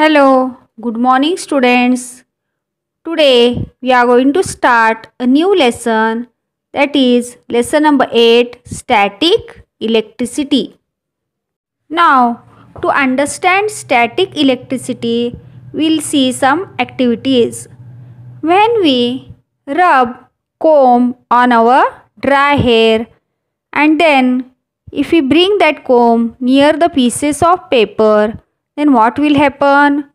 Hello, good morning, students. Today we are going to start a new lesson that is lesson number 8 Static Electricity. Now, to understand static electricity, we'll see some activities. When we rub comb on our dry hair and then if we bring that comb near the pieces of paper then what will happen?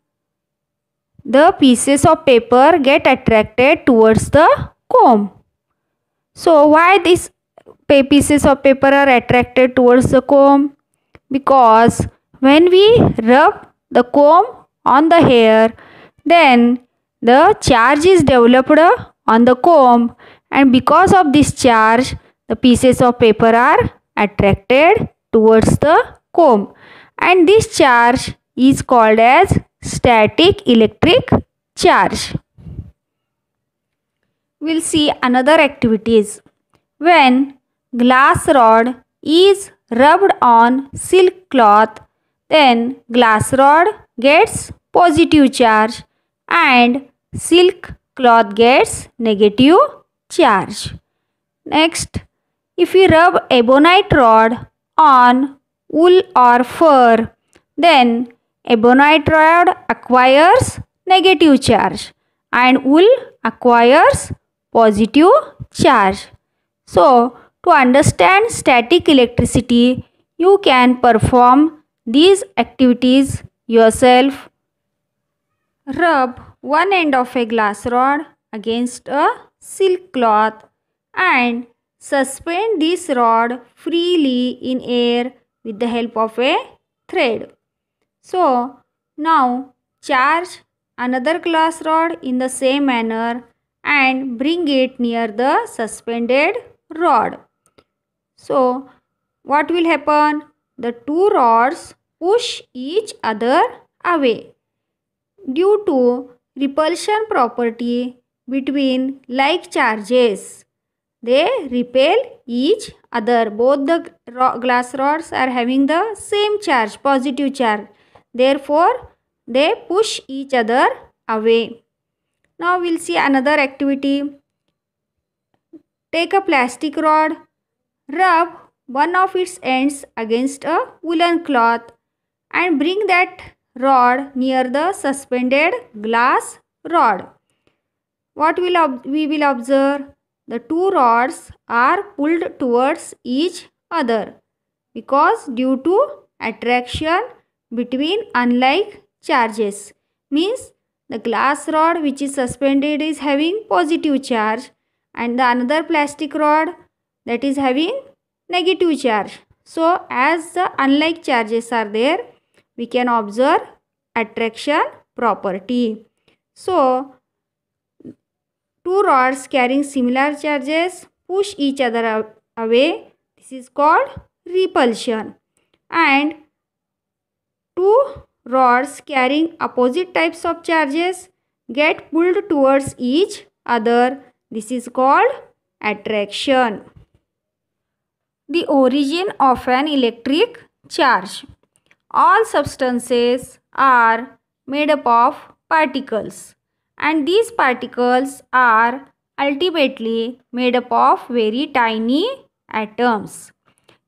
The pieces of paper get attracted towards the comb. So why these pieces of paper are attracted towards the comb? Because when we rub the comb on the hair, then the charge is developed on the comb and because of this charge, the pieces of paper are attracted towards the comb and this charge is called as static electric charge. We'll see another activities. When glass rod is rubbed on silk cloth, then glass rod gets positive charge and silk cloth gets negative charge. Next, if we rub ebonite rod on wool or fur, then Ebonite rod acquires negative charge and wool acquires positive charge. So, to understand static electricity, you can perform these activities yourself. Rub one end of a glass rod against a silk cloth and suspend this rod freely in air with the help of a thread. So now charge another glass rod in the same manner and bring it near the suspended rod. So what will happen? The two rods push each other away. Due to repulsion property between like charges, they repel each other. Both the glass rods are having the same charge, positive charge. Therefore, they push each other away. Now we'll see another activity. Take a plastic rod, rub one of its ends against a woolen cloth and bring that rod near the suspended glass rod. What will we will observe? The two rods are pulled towards each other because due to attraction between unlike charges means the glass rod which is suspended is having positive charge and the another plastic rod that is having negative charge. So as the unlike charges are there we can observe attraction property. So two rods carrying similar charges push each other away. This is called repulsion. And two rods carrying opposite types of charges get pulled towards each other. This is called attraction. The origin of an electric charge. All substances are made up of particles and these particles are ultimately made up of very tiny atoms.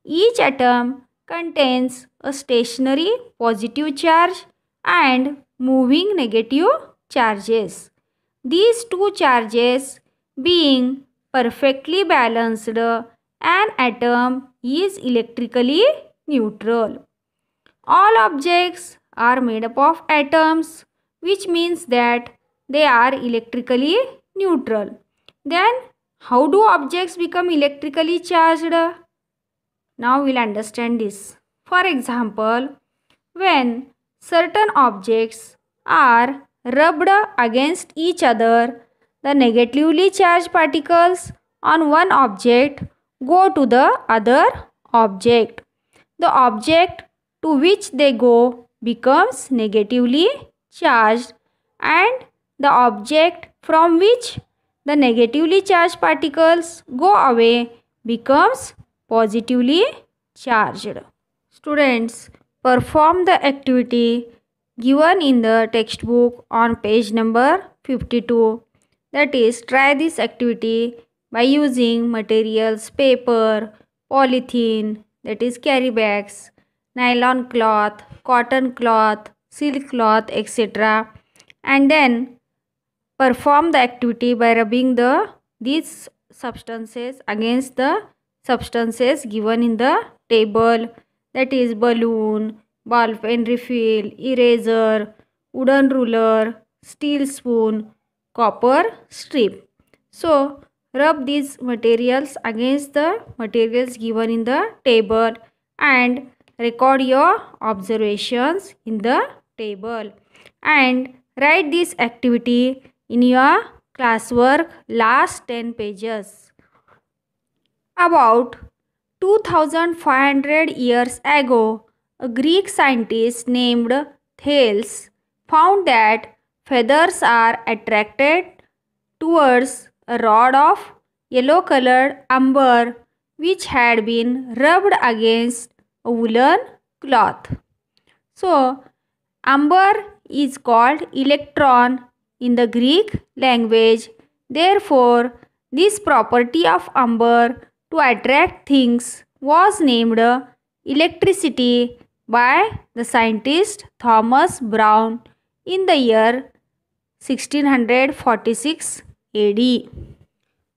Each atom contains a stationary positive charge and moving negative charges. These two charges being perfectly balanced, an atom is electrically neutral. All objects are made up of atoms which means that they are electrically neutral. Then how do objects become electrically charged? Now we'll understand this. For example, when certain objects are rubbed against each other, the negatively charged particles on one object go to the other object. The object to which they go becomes negatively charged and the object from which the negatively charged particles go away becomes positively charged. Students perform the activity given in the textbook on page number 52. That is, try this activity by using materials paper, polythene, that is carry bags, nylon cloth, cotton cloth, silk cloth, etc. And then perform the activity by rubbing the these substances against the substances given in the table that is balloon, ball pen refill, eraser, wooden ruler, steel spoon, copper strip. So rub these materials against the materials given in the table and record your observations in the table and write this activity in your classwork last 10 pages. About 2500 years ago, a Greek scientist named Thales found that feathers are attracted towards a rod of yellow colored amber which had been rubbed against a woolen cloth. So, amber is called electron in the Greek language. Therefore, this property of amber to attract things was named electricity by the scientist Thomas Browne in the year 1646 AD.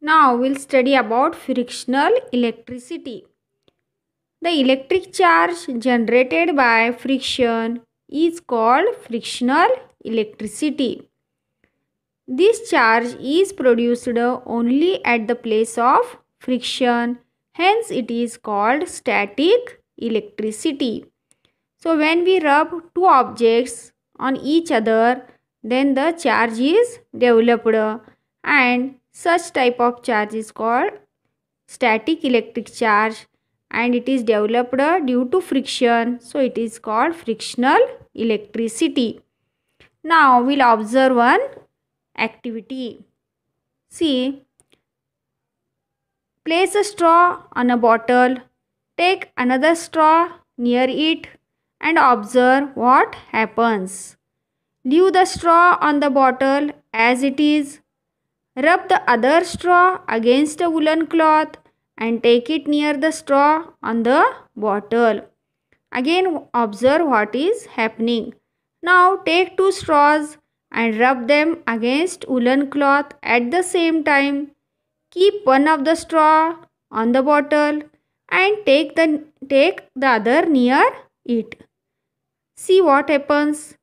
Now we'll study about frictional electricity. The electric charge generated by friction is called frictional electricity. This charge is produced only at the place of friction. Hence, it is called static electricity. So, when we rub two objects on each other, then the charge is developed and such type of charge is called static electric charge and it is developed due to friction. So, it is called frictional electricity. Now, we'll observe one activity. See, place a straw on a bottle, take another straw near it and observe what happens. Leave the straw on the bottle as it is. Rub the other straw against a woolen cloth and take it near the straw on the bottle. Again observe what is happening. Now take two straws and rub them against woolen cloth at the same time. Keep one of the straw on the bottle and take the, take the other near it. See what happens.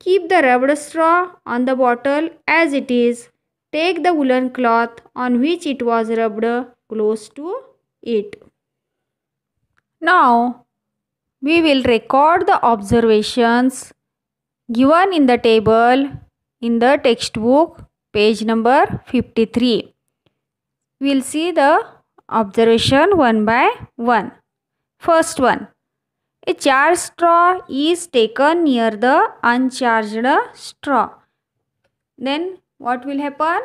Keep the rubbed straw on the bottle as it is. Take the woolen cloth on which it was rubbed close to it. Now, we will record the observations given in the table in the textbook page number 53 we'll see the observation one by one. First one. A charged straw is taken near the uncharged straw. Then what will happen?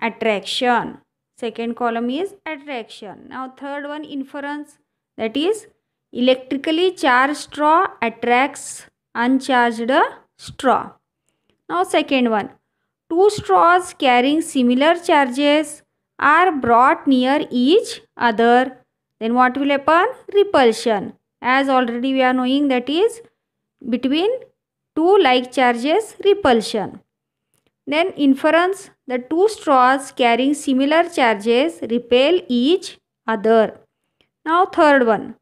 Attraction. Second column is attraction. Now third one inference. That is electrically charged straw attracts uncharged straw. Now second one. Two straws carrying similar charges are brought near each other. Then what will happen? Repulsion. As already we are knowing that is between two like charges repulsion. Then inference. The two straws carrying similar charges repel each other. Now third one.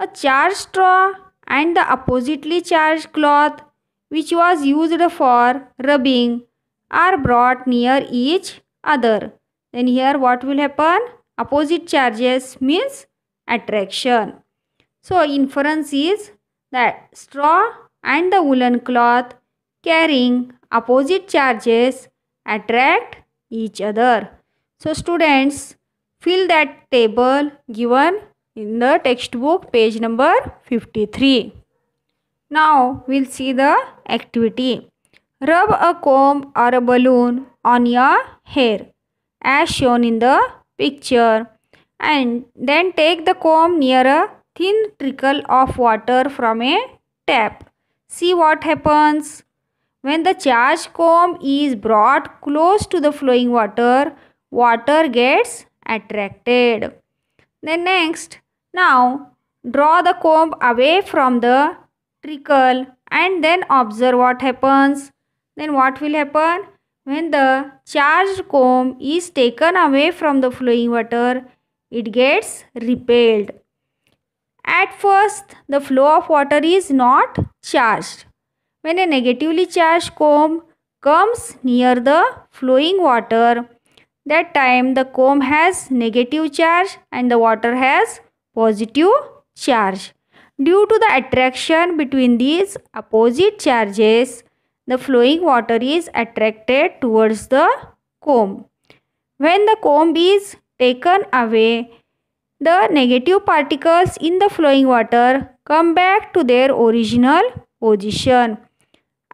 A charged straw and the oppositely charged cloth which was used for rubbing are brought near each other. Then here what will happen? Opposite charges means attraction. So inference is that straw and the woolen cloth carrying opposite charges attract each other. So students fill that table given in the textbook page number 53. Now we'll see the activity. Rub a comb or a balloon on your hair as shown in the picture and then take the comb near a thin trickle of water from a tap. See what happens. When the charged comb is brought close to the flowing water, water gets attracted. Then next, now draw the comb away from the trickle and then observe what happens. Then what will happen? When the charged comb is taken away from the flowing water, it gets repelled. At first, the flow of water is not charged. When a negatively charged comb comes near the flowing water, that time the comb has negative charge and the water has positive charge. Due to the attraction between these opposite charges, the flowing water is attracted towards the comb. When the comb is taken away, the negative particles in the flowing water come back to their original position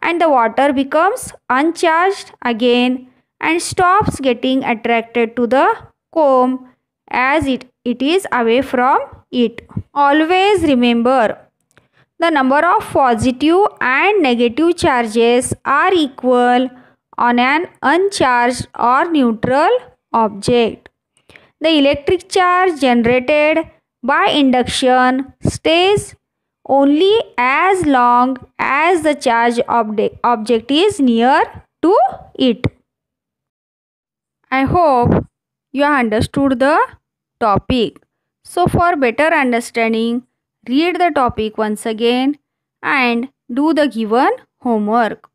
and the water becomes uncharged again and stops getting attracted to the comb as it, it is away from it. Always remember the number of positive and negative charges are equal on an uncharged or neutral object. The electric charge generated by induction stays only as long as the charged object is near to it. I hope you understood the topic. So for better understanding, read the topic once again and do the given homework.